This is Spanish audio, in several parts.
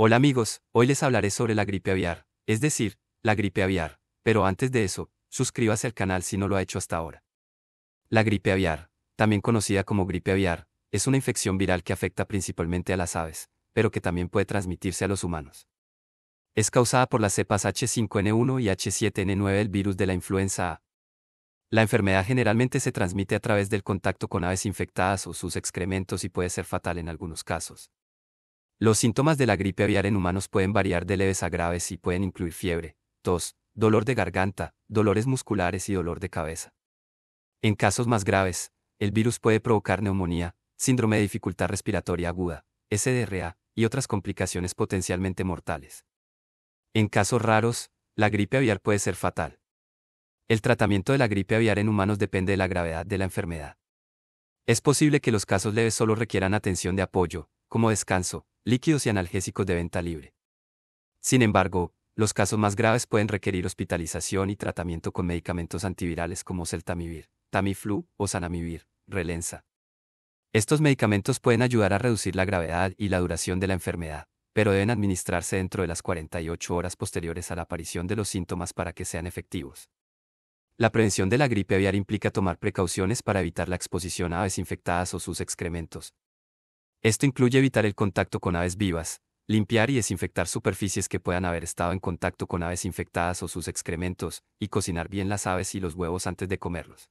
Hola amigos, hoy les hablaré sobre la gripe aviar, es decir, la gripe aviar, pero antes de eso, suscríbase al canal si no lo ha hecho hasta ahora. La gripe aviar, también conocida como gripe aviar, es una infección viral que afecta principalmente a las aves, pero que también puede transmitirse a los humanos. Es causada por las cepas H5N1 y H7N9 del virus de la influenza A. La enfermedad generalmente se transmite a través del contacto con aves infectadas o sus excrementos y puede ser fatal en algunos casos. Los síntomas de la gripe aviar en humanos pueden variar de leves a graves y pueden incluir fiebre, tos, dolor de garganta, dolores musculares y dolor de cabeza. En casos más graves, el virus puede provocar neumonía, síndrome de dificultad respiratoria aguda, SDRA, y otras complicaciones potencialmente mortales. En casos raros, la gripe aviar puede ser fatal. El tratamiento de la gripe aviar en humanos depende de la gravedad de la enfermedad. Es posible que los casos leves solo requieran atención de apoyo, como descanso, líquidos y analgésicos de venta libre. Sin embargo, los casos más graves pueden requerir hospitalización y tratamiento con medicamentos antivirales como Celtamivir, Tamiflu o Sanamivir, Relenza. Estos medicamentos pueden ayudar a reducir la gravedad y la duración de la enfermedad, pero deben administrarse dentro de las 48 horas posteriores a la aparición de los síntomas para que sean efectivos. La prevención de la gripe aviar implica tomar precauciones para evitar la exposición a aves infectadas o sus excrementos, esto incluye evitar el contacto con aves vivas, limpiar y desinfectar superficies que puedan haber estado en contacto con aves infectadas o sus excrementos, y cocinar bien las aves y los huevos antes de comerlos.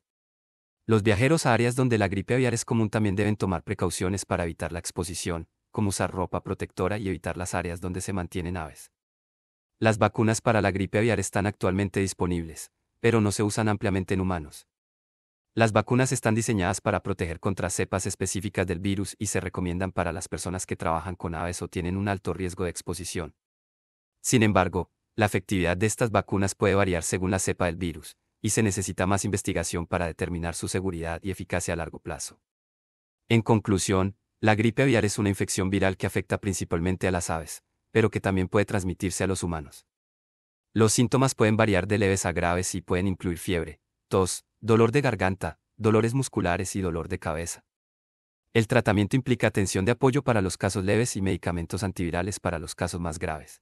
Los viajeros a áreas donde la gripe aviar es común también deben tomar precauciones para evitar la exposición, como usar ropa protectora y evitar las áreas donde se mantienen aves. Las vacunas para la gripe aviar están actualmente disponibles, pero no se usan ampliamente en humanos. Las vacunas están diseñadas para proteger contra cepas específicas del virus y se recomiendan para las personas que trabajan con aves o tienen un alto riesgo de exposición. Sin embargo, la efectividad de estas vacunas puede variar según la cepa del virus, y se necesita más investigación para determinar su seguridad y eficacia a largo plazo. En conclusión, la gripe aviar es una infección viral que afecta principalmente a las aves, pero que también puede transmitirse a los humanos. Los síntomas pueden variar de leves a graves y pueden incluir fiebre, tos, dolor de garganta, dolores musculares y dolor de cabeza. El tratamiento implica atención de apoyo para los casos leves y medicamentos antivirales para los casos más graves.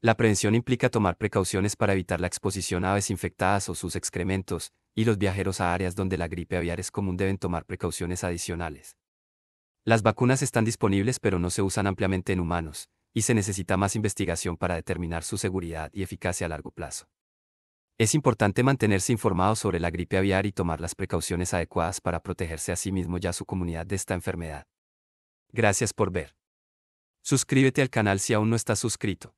La prevención implica tomar precauciones para evitar la exposición a aves infectadas o sus excrementos, y los viajeros a áreas donde la gripe aviar es común deben tomar precauciones adicionales. Las vacunas están disponibles pero no se usan ampliamente en humanos, y se necesita más investigación para determinar su seguridad y eficacia a largo plazo. Es importante mantenerse informado sobre la gripe aviar y tomar las precauciones adecuadas para protegerse a sí mismo y a su comunidad de esta enfermedad. Gracias por ver. Suscríbete al canal si aún no estás suscrito.